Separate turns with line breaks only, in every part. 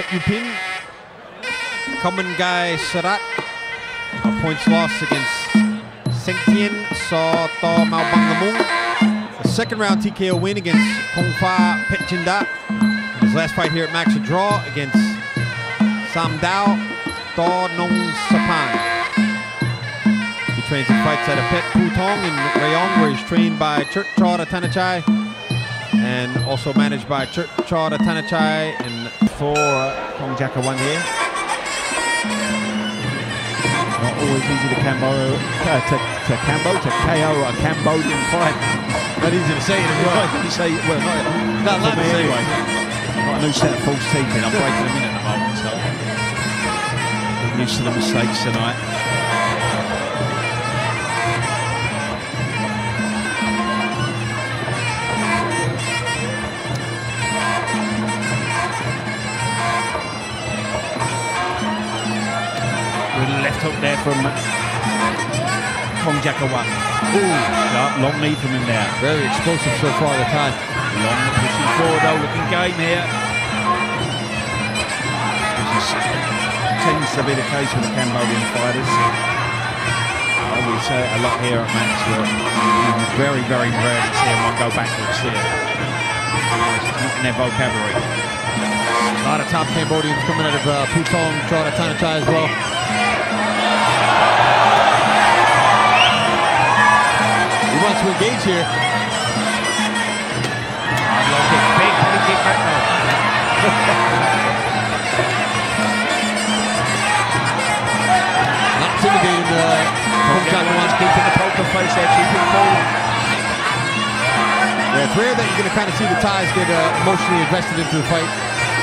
Pet Yupin. Gai Sarat. A points loss against Sengtien So To Mau Bang A second round TKO win against Kong Fa Pet Chinda. His last fight here at Max a draw against Sam Dao To Nong Sapan. He trains and fights at a Pet Putong in Rayong where he's trained by Churt Chora Tanachai and also managed by Churt Chora Tanachai and
for uh, Kong Jakawan here. Not always easy to Cambo, uh, to, to Cambo, to KO a Cambodian fight.
Not easy to say it as well.
you say, well, not,
Not
me anyway. Got a new set of false teeth in. I'm breaking them in at the moment, so I'm used to the mistakes tonight. Hook there from Kong Jakawan. Ooh, sharp, long knee from him there.
Very explosive so far the time.
Long pushing forward though, looking game here. This is, tends to be the case with the Cambodian fighters. Uh, we say it a lot here at Max where you very, very rarely see anyone go backwards here. It's not in their vocabulary.
A lot of top Cambodians coming out of uh, Putong, Chora Tanachai as well. Wants to engage here.
Hard low kick, big body kick back now.
Not intimidating uh, Kong Jakawan.
keeping the poker face there, keeping cool.
Yeah, it's rare that you're going to kind of see the Thais get uh, emotionally invested into the fight.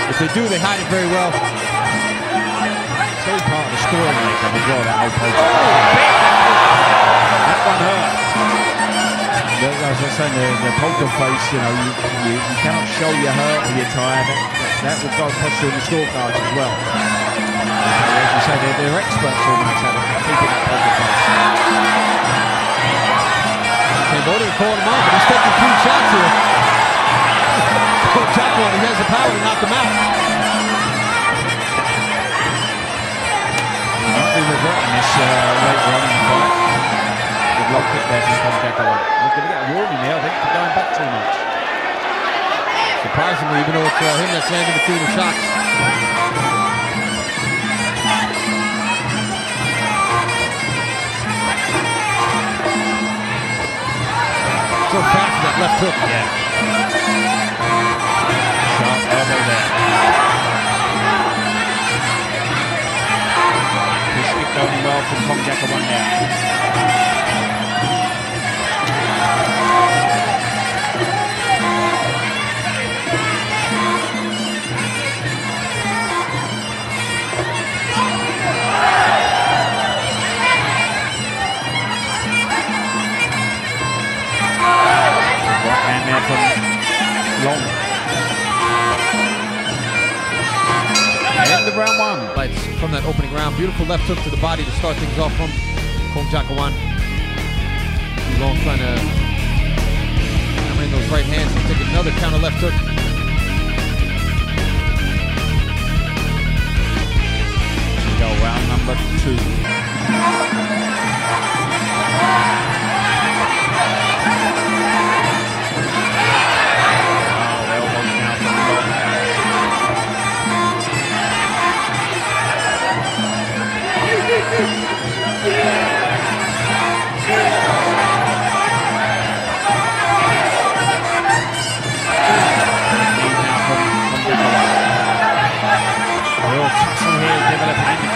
If they do, they hide it very well.
It's all part of the story makeup as well, that whole poker That one hurt. As I was saying, the, the poker face, you know, you, you, you cannot show you're hurt or you're tired. That, that will go across through the scorecards as well. As you say, they're, they're experts almost at it, keeping that poker face.
Cambodia called him out, but he's taking clean shots here. Kong Jakawan, he has the power to knock him out.
Might be regretting this uh, kick there from Jakawan. He's going to get a warning there, I think, for going back too much.
Surprisingly, even though it's uh, him that's landing between the shots. So fast that left hook.
Yeah. Sharp elbow there. This kick going well from Kong Jakawan now. There from Long. End of round one.
Lights from that opening round. Beautiful left hook to the body to start things off from Kong Jakawan. Long trying to hammer in those right hands and take another counter left hook.
Go round number two. Tussle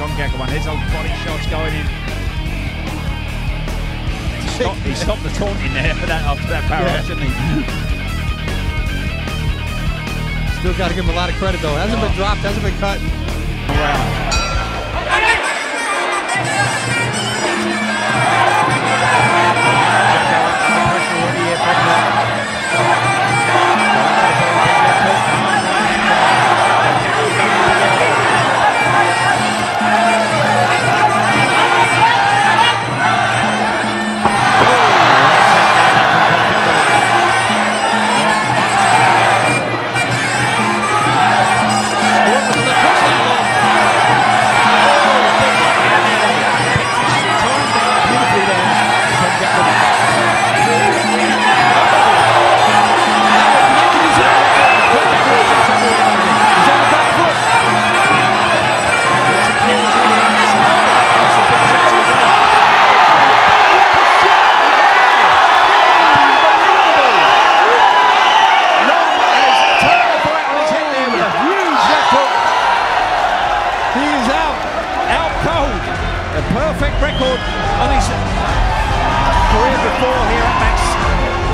elbows from Kong Jakawan. There's those body shots going in. Stop, he stopped the taunting there for that, after that power,
Yeah.
didn't he?
Still got to give him a lot of credit though. Hasn't been dropped, hasn't been cut.
Wow.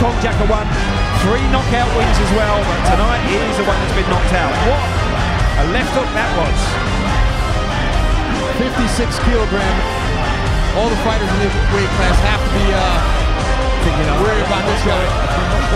Kong Jakawan. Three knockout wins as well, but tonight he is the one that's been knocked out. What a left hook that was.
56 kilogram. All the fighters in this weight class have to be uh,
Thinking,
worried about this guy.